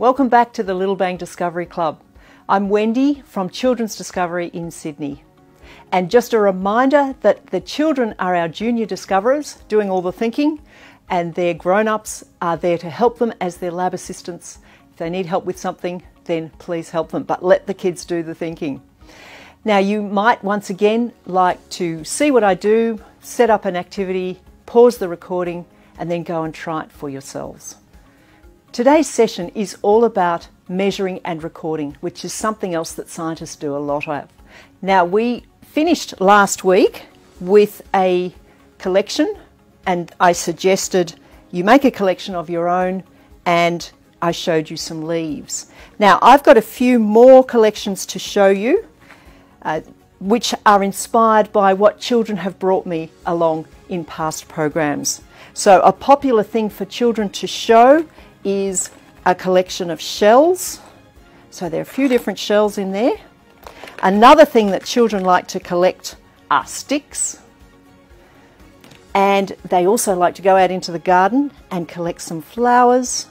Welcome back to the Little Bang Discovery Club. I'm Wendy from Children's Discovery in Sydney. And just a reminder that the children are our junior discoverers doing all the thinking, and their grown ups are there to help them as their lab assistants. If they need help with something, then please help them, but let the kids do the thinking. Now, you might once again like to see what I do, set up an activity, pause the recording, and then go and try it for yourselves. Today's session is all about measuring and recording, which is something else that scientists do a lot of. Now, we finished last week with a collection, and I suggested you make a collection of your own, and I showed you some leaves. Now, I've got a few more collections to show you, uh, which are inspired by what children have brought me along in past programs. So, a popular thing for children to show is a collection of shells. So, there are a few different shells in there. Another thing that children like to collect are sticks. And they also like to go out into the garden and collect some flowers.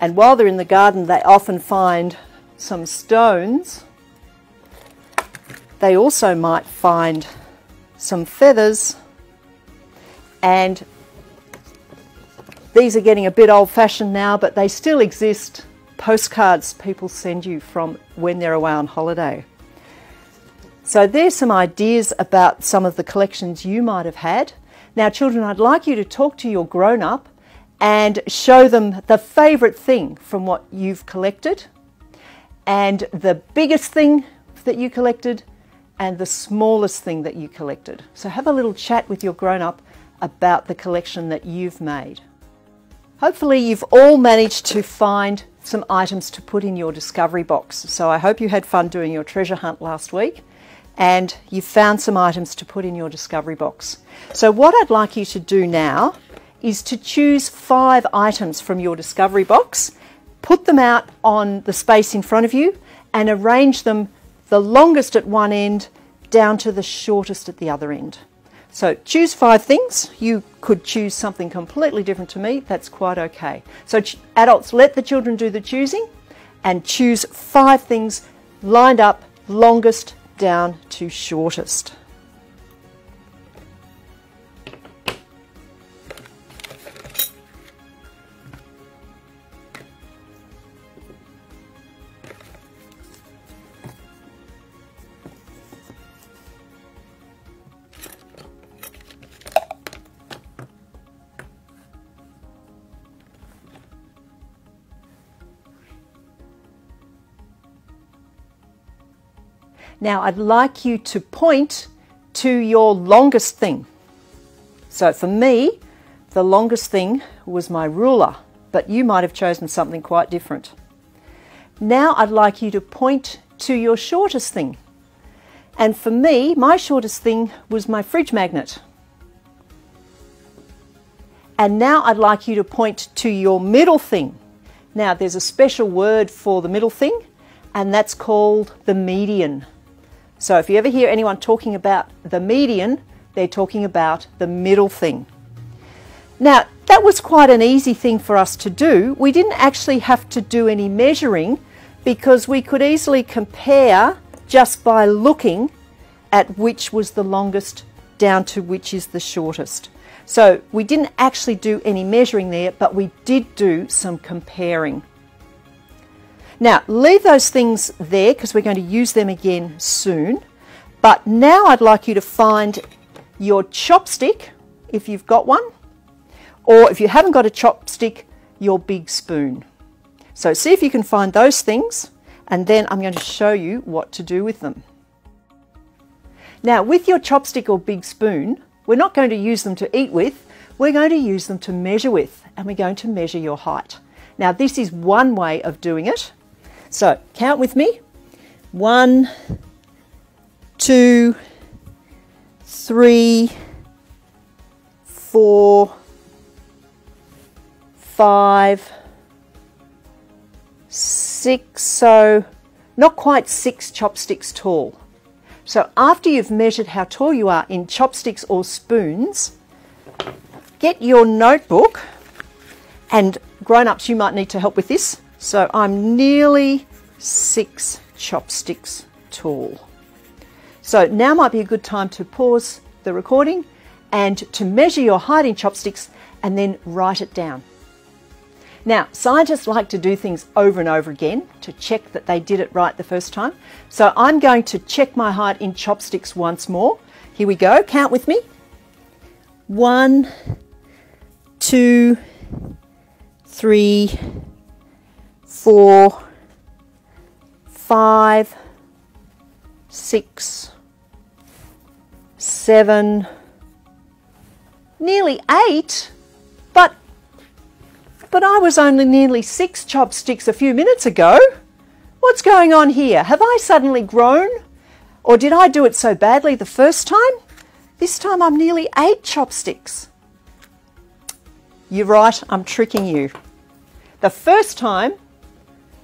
And while they're in the garden, they often find some stones. They also might find some feathers and these are getting a bit old fashioned now, but they still exist. Postcards people send you from when they're away on holiday. So, there's some ideas about some of the collections you might have had. Now, children, I'd like you to talk to your grown up and show them the favourite thing from what you've collected and the biggest thing that you collected and the smallest thing that you collected. So, have a little chat with your grown up about the collection that you've made. Hopefully you've all managed to find some items to put in your discovery box. So I hope you had fun doing your treasure hunt last week and you found some items to put in your discovery box. So what I'd like you to do now is to choose five items from your discovery box, put them out on the space in front of you and arrange them the longest at one end down to the shortest at the other end. So choose five things. You could choose something completely different to me. That's quite okay. So adults, let the children do the choosing and choose five things lined up longest down to shortest. Now I'd like you to point to your longest thing. So for me, the longest thing was my ruler, but you might have chosen something quite different. Now I'd like you to point to your shortest thing. And for me, my shortest thing was my fridge magnet. And now I'd like you to point to your middle thing. Now there's a special word for the middle thing, and that's called the median. So if you ever hear anyone talking about the median, they're talking about the middle thing. Now, that was quite an easy thing for us to do. We didn't actually have to do any measuring because we could easily compare just by looking at which was the longest down to which is the shortest. So we didn't actually do any measuring there, but we did do some comparing. Now, leave those things there because we're going to use them again soon. But now I'd like you to find your chopstick, if you've got one, or if you haven't got a chopstick, your big spoon. So see if you can find those things, and then I'm going to show you what to do with them. Now, with your chopstick or big spoon, we're not going to use them to eat with, we're going to use them to measure with, and we're going to measure your height. Now, this is one way of doing it. So count with me. One, two, three, four, five, six. So not quite six chopsticks tall. So after you've measured how tall you are in chopsticks or spoons, get your notebook and grown-ups you might need to help with this So I'm nearly six chopsticks tall. So now might be a good time to pause the recording and to measure your height in chopsticks and then write it down. Now, scientists like to do things over and over again to check that they did it right the first time. So I'm going to check my height in chopsticks once more. Here we go, count with me. One, two, three, four, five, six, seven, nearly eight, but but I was only nearly six chopsticks a few minutes ago. What's going on here? Have I suddenly grown? Or did I do it so badly the first time? This time I'm nearly eight chopsticks. You're right, I'm tricking you. The first time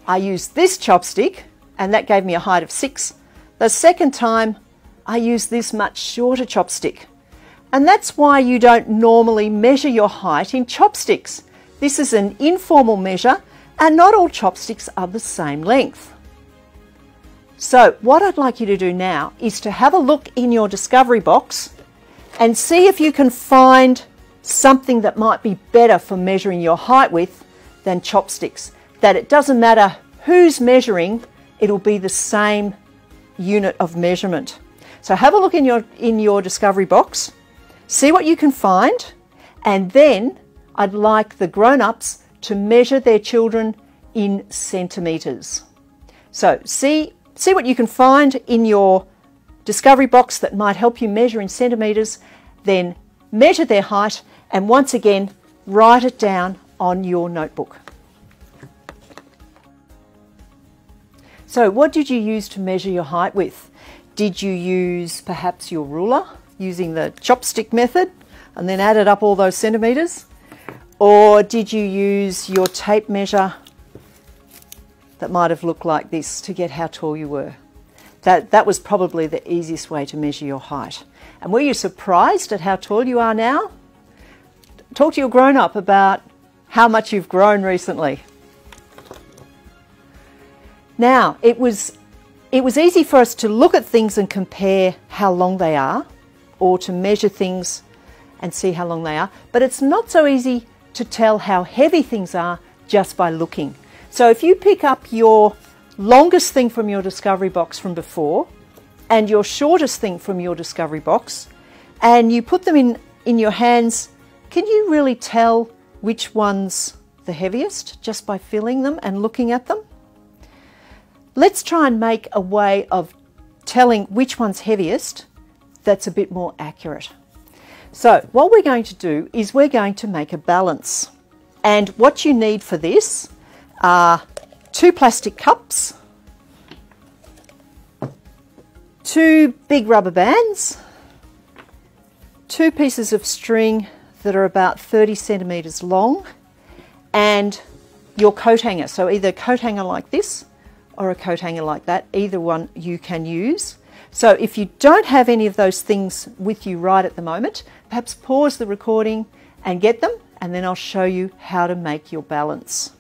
I used this chopstick and that gave me a height of six. The second time I used this much shorter chopstick. And that's why you don't normally measure your height in chopsticks. This is an informal measure and not all chopsticks are the same length. So what I'd like you to do now is to have a look in your discovery box and see if you can find something that might be better for measuring your height with than chopsticks. That it doesn't matter who's measuring, it'll be the same unit of measurement. So have a look in your, in your discovery box, see what you can find, and then I'd like the grown-ups to measure their children in centimetres. So see, see what you can find in your discovery box that might help you measure in centimetres, then measure their height, and once again, write it down on your notebook. So what did you use to measure your height with? Did you use perhaps your ruler using the chopstick method and then added up all those centimetres? Or did you use your tape measure that might have looked like this to get how tall you were? That, that was probably the easiest way to measure your height. And were you surprised at how tall you are now? Talk to your grown up about how much you've grown recently. Now, it was, it was easy for us to look at things and compare how long they are, or to measure things and see how long they are, but it's not so easy to tell how heavy things are just by looking. So if you pick up your longest thing from your discovery box from before and your shortest thing from your discovery box and you put them in, in your hands, can you really tell which one's the heaviest just by feeling them and looking at them? Let's try and make a way of telling which one's heaviest that's a bit more accurate. So what we're going to do is we're going to make a balance. And what you need for this are two plastic cups, two big rubber bands, two pieces of string that are about 30 centimetres long, and your coat hanger. So either coat hanger like this or a coat hanger like that, either one you can use. So if you don't have any of those things with you right at the moment, perhaps pause the recording and get them, and then I'll show you how to make your balance.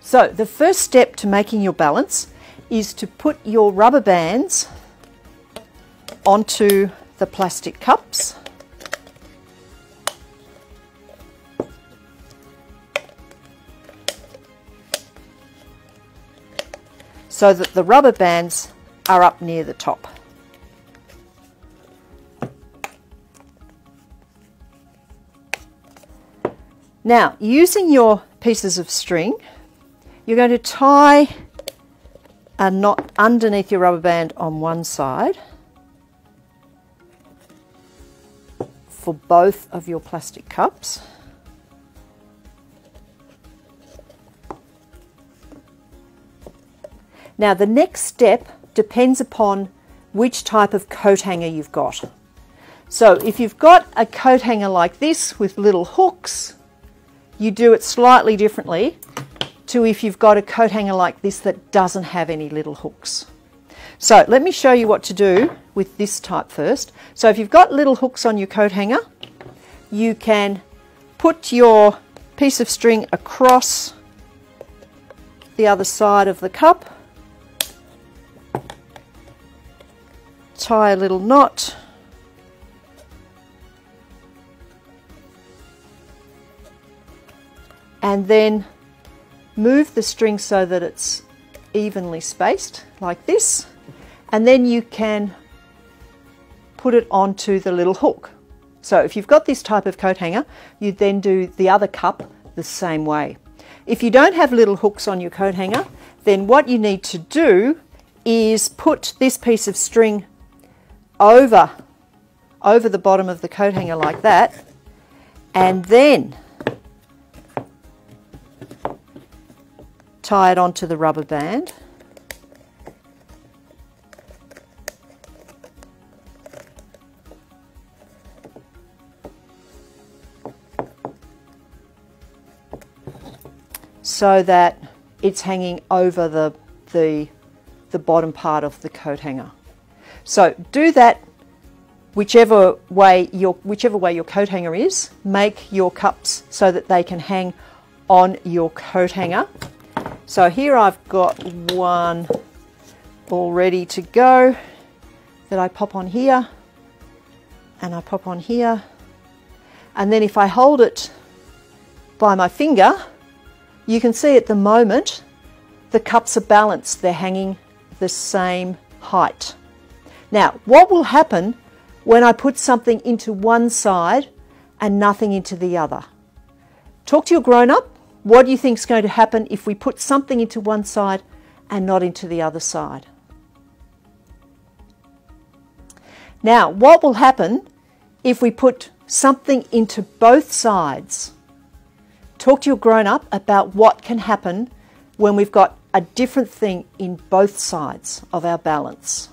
So the first step to making your balance is to put your rubber bands onto the plastic cups. So that the rubber bands are up near the top. Now, using your pieces of string, you're going to tie a knot underneath your rubber band on one side for both of your plastic cups. Now the next step depends upon which type of coat hanger you've got. So if you've got a coat hanger like this with little hooks, you do it slightly differently to if you've got a coat hanger like this that doesn't have any little hooks. So let me show you what to do with this type first. So if you've got little hooks on your coat hanger, you can put your piece of string across the other side of the cup, tie a little knot, and then move the string so that it's evenly spaced like this and then you can put it onto the little hook. So if you've got this type of coat hanger, you then do the other cup the same way. If you don't have little hooks on your coat hanger, then what you need to do is put this piece of string over, over the bottom of the coat hanger like that, and then tie it onto the rubber band. so that it's hanging over the, the, the bottom part of the coat hanger. So do that whichever way your whichever way your coat hanger is. Make your cups so that they can hang on your coat hanger. So here I've got one all ready to go that I pop on here and I pop on here and then if I hold it by my finger you can see at the moment the cups are balanced they're hanging the same height now what will happen when I put something into one side and nothing into the other talk to your grown-up what do you think is going to happen if we put something into one side and not into the other side? Now, what will happen if we put something into both sides? Talk to your grown up about what can happen when we've got a different thing in both sides of our balance.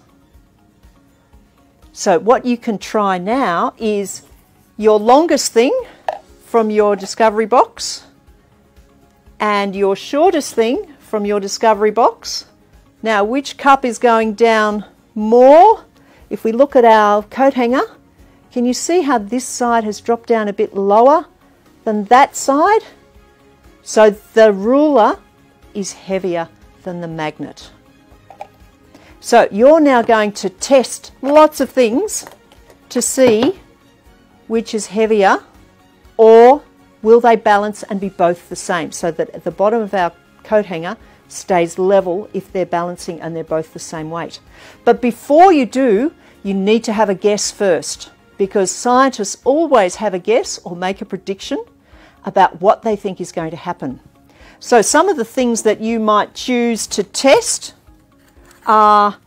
So, what you can try now is your longest thing from your discovery box and your shortest thing from your discovery box. Now, which cup is going down more? If we look at our coat hanger, can you see how this side has dropped down a bit lower than that side? So the ruler is heavier than the magnet. So you're now going to test lots of things to see which is heavier or will they balance and be both the same so that at the bottom of our coat hanger stays level if they're balancing and they're both the same weight. But before you do, you need to have a guess first because scientists always have a guess or make a prediction about what they think is going to happen. So some of the things that you might choose to test are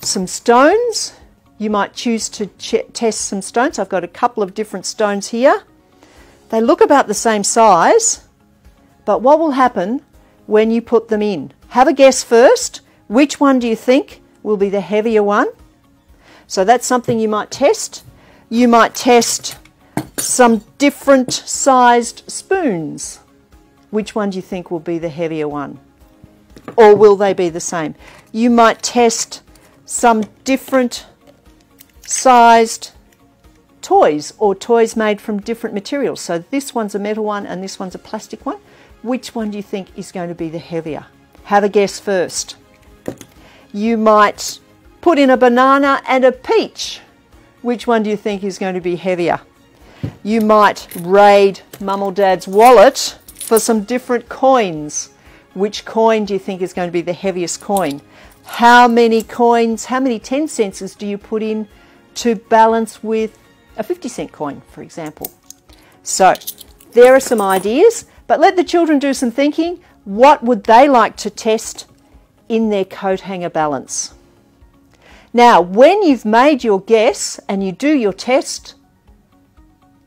some stones. You might choose to test some stones. I've got a couple of different stones here. They look about the same size, but what will happen when you put them in? Have a guess first. Which one do you think will be the heavier one? So that's something you might test. You might test some different sized spoons. Which one do you think will be the heavier one? Or will they be the same? You might test some different sized toys or toys made from different materials. So this one's a metal one and this one's a plastic one. Which one do you think is going to be the heavier? Have a guess first. You might put in a banana and a peach. Which one do you think is going to be heavier? You might raid mum or dad's wallet for some different coins. Which coin do you think is going to be the heaviest coin? How many coins, how many 10 cents do you put in to balance with a 50 cent coin, for example. So there are some ideas, but let the children do some thinking. What would they like to test in their coat hanger balance? Now, when you've made your guess and you do your test,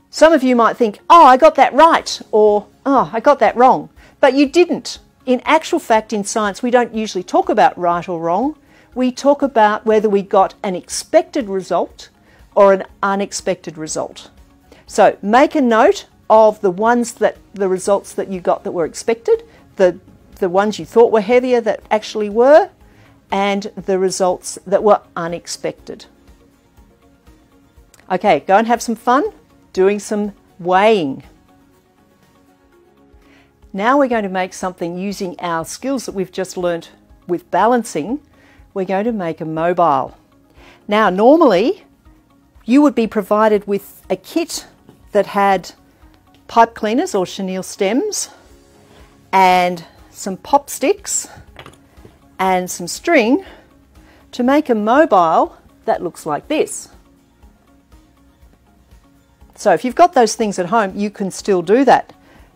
some of you might think, oh, I got that right, or oh, I got that wrong. But you didn't. In actual fact, in science, we don't usually talk about right or wrong. We talk about whether we got an expected result or an unexpected result. So make a note of the ones that the results that you got that were expected, the the ones you thought were heavier that actually were, and the results that were unexpected. Okay, go and have some fun doing some weighing. Now we're going to make something using our skills that we've just learnt with balancing. We're going to make a mobile. Now, normally you would be provided with a kit that had pipe cleaners or chenille stems and some pop sticks and some string to make a mobile that looks like this. So if you've got those things at home, you can still do that.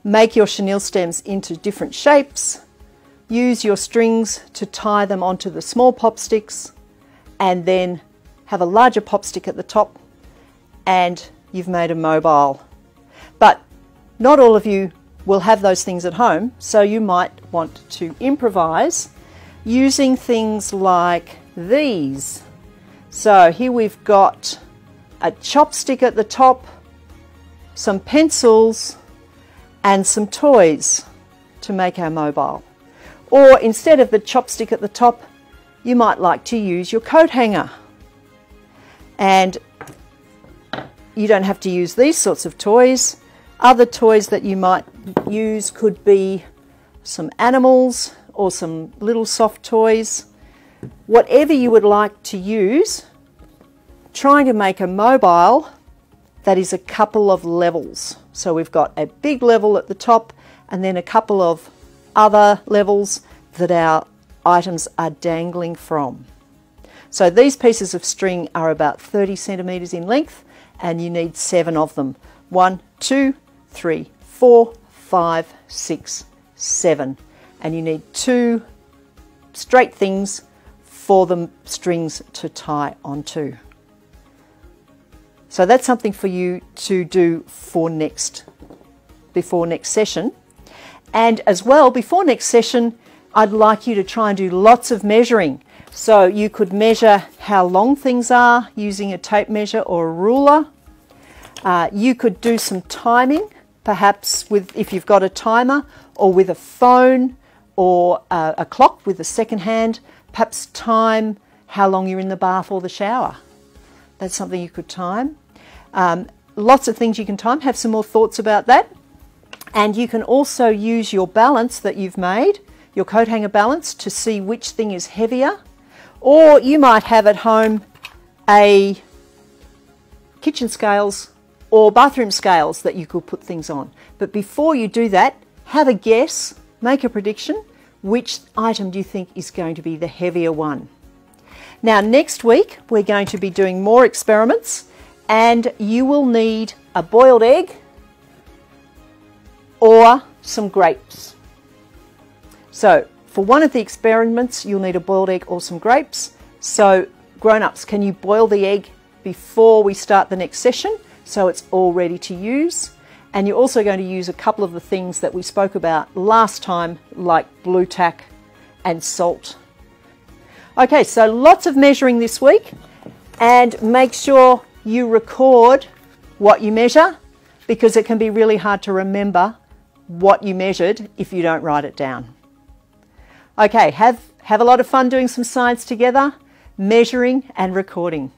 Make your chenille stems into different shapes, use your strings to tie them onto the small pop sticks, and then have a larger pop stick at the top, and you've made a mobile. But not all of you will have those things at home, so you might want to improvise using things like these. So here we've got a chopstick at the top, some pencils, and some toys to make our mobile. Or instead of the chopstick at the top, you might like to use your coat hanger. And you don't have to use these sorts of toys. Other toys that you might use could be some animals or some little soft toys. Whatever you would like to use, trying to make a mobile that is a couple of levels. So we've got a big level at the top and then a couple of other levels that our items are dangling from. So these pieces of string are about 30 centimetres in length and you need seven of them. One, two, three, four, five, six, seven. And you need two straight things for the strings to tie onto. So that's something for you to do for next, before next session. And as well, before next session, I'd like you to try and do lots of measuring. So you could measure how long things are using a tape measure or a ruler. Uh, you could do some timing, perhaps with if you've got a timer or with a phone or a clock with a second hand, perhaps time how long you're in the bath or the shower. That's something you could time. Um, lots of things you can time. Have some more thoughts about that. And you can also use your balance that you've made, your coat hanger balance, to see which thing is heavier. Or you might have at home a kitchen scales or bathroom scales that you could put things on. But before you do that, have a guess, make a prediction, which item do you think is going to be the heavier one? Now next week we're going to be doing more experiments and you will need a boiled egg or some grapes. So for one of the experiments you'll need a boiled egg or some grapes. So grown-ups, can you boil the egg before we start the next session so it's all ready to use? And you're also going to use a couple of the things that we spoke about last time like Blu Tack and salt. Okay, so lots of measuring this week and make sure you record what you measure because it can be really hard to remember what you measured if you don't write it down. Okay, have, have a lot of fun doing some science together, measuring and recording.